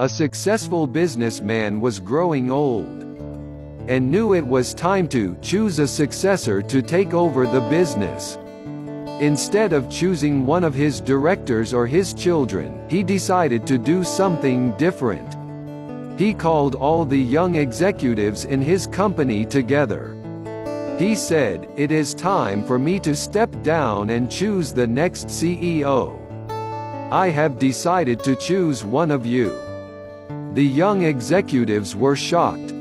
a successful businessman was growing old and knew it was time to choose a successor to take over the business. Instead of choosing one of his directors or his children, he decided to do something different. He called all the young executives in his company together. He said, It is time for me to step down and choose the next CEO. I have decided to choose one of you. The young executives were shocked.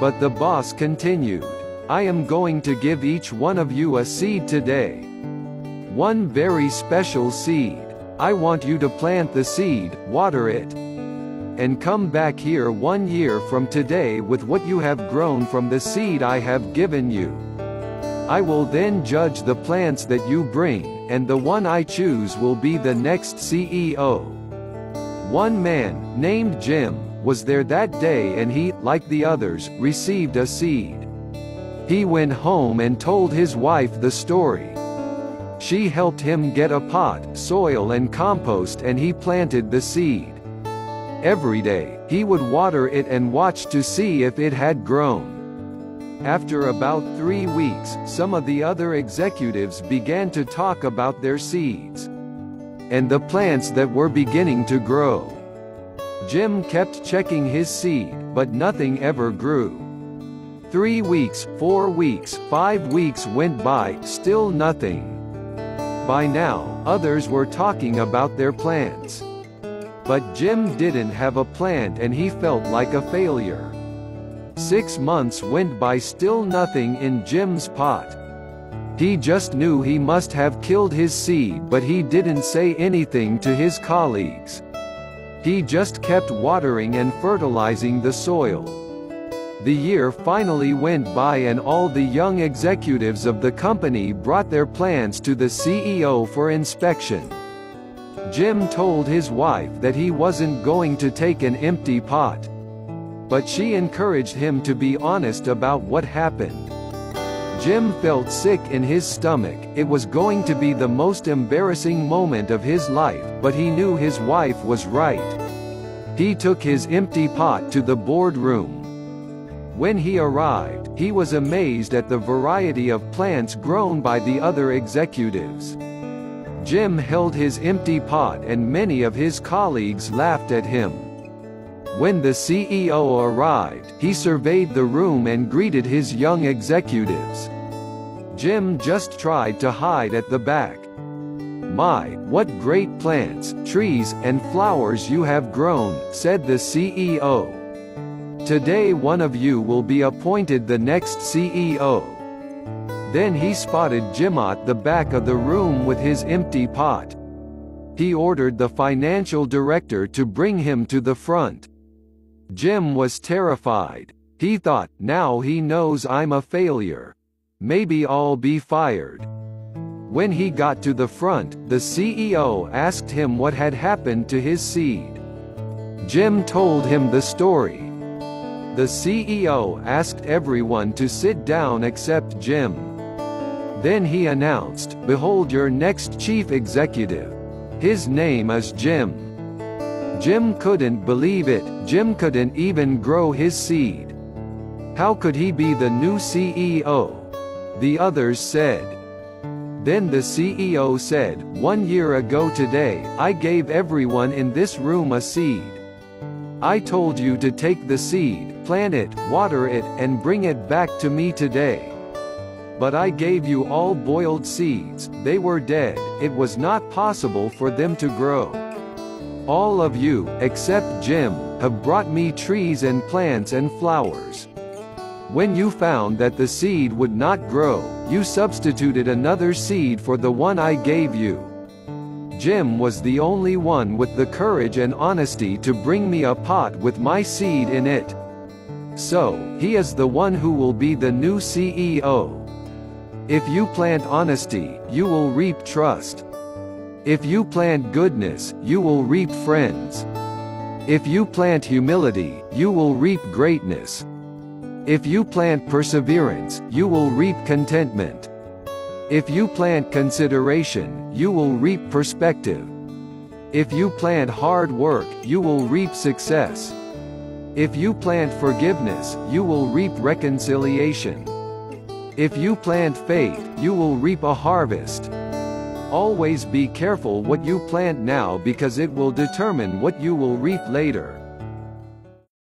But the boss continued, I am going to give each one of you a seed today. One very special seed. I want you to plant the seed, water it, and come back here one year from today with what you have grown from the seed I have given you. I will then judge the plants that you bring, and the one I choose will be the next CEO. One man, named Jim, was there that day and he, like the others, received a seed. He went home and told his wife the story. She helped him get a pot, soil and compost and he planted the seed. Every day, he would water it and watch to see if it had grown. After about three weeks, some of the other executives began to talk about their seeds and the plants that were beginning to grow. Jim kept checking his seed, but nothing ever grew. Three weeks, four weeks, five weeks went by, still nothing. By now, others were talking about their plans. But Jim didn't have a plant and he felt like a failure. Six months went by still nothing in Jim's pot. He just knew he must have killed his seed but he didn't say anything to his colleagues. He just kept watering and fertilizing the soil. The year finally went by and all the young executives of the company brought their plans to the CEO for inspection. Jim told his wife that he wasn't going to take an empty pot. But she encouraged him to be honest about what happened. Jim felt sick in his stomach, it was going to be the most embarrassing moment of his life, but he knew his wife was right. He took his empty pot to the boardroom. When he arrived, he was amazed at the variety of plants grown by the other executives. Jim held his empty pot and many of his colleagues laughed at him. When the CEO arrived, he surveyed the room and greeted his young executives. Jim just tried to hide at the back. My, what great plants, trees, and flowers you have grown, said the CEO. Today one of you will be appointed the next CEO. Then he spotted Jim at the back of the room with his empty pot. He ordered the financial director to bring him to the front. Jim was terrified. He thought, now he knows I'm a failure. Maybe I'll be fired. When he got to the front, the CEO asked him what had happened to his seed. Jim told him the story. The CEO asked everyone to sit down except Jim. Then he announced, Behold your next chief executive. His name is Jim. Jim couldn't believe it, Jim couldn't even grow his seed. How could he be the new CEO? The others said. Then the CEO said, One year ago today, I gave everyone in this room a seed. I told you to take the seed, plant it, water it, and bring it back to me today. But I gave you all boiled seeds, they were dead, it was not possible for them to grow. All of you, except Jim, have brought me trees and plants and flowers. When you found that the seed would not grow, you substituted another seed for the one I gave you. Jim was the only one with the courage and honesty to bring me a pot with my seed in it. So, he is the one who will be the new CEO. If you plant honesty, you will reap trust. If you plant goodness, you will reap friends. If you plant humility, you will reap greatness. If you plant perseverance, you will reap contentment. If you plant consideration, you will reap perspective. If you plant hard work, you will reap success. If you plant forgiveness, you will reap reconciliation. If you plant faith, you will reap a harvest. Always be careful what you plant now because it will determine what you will reap later.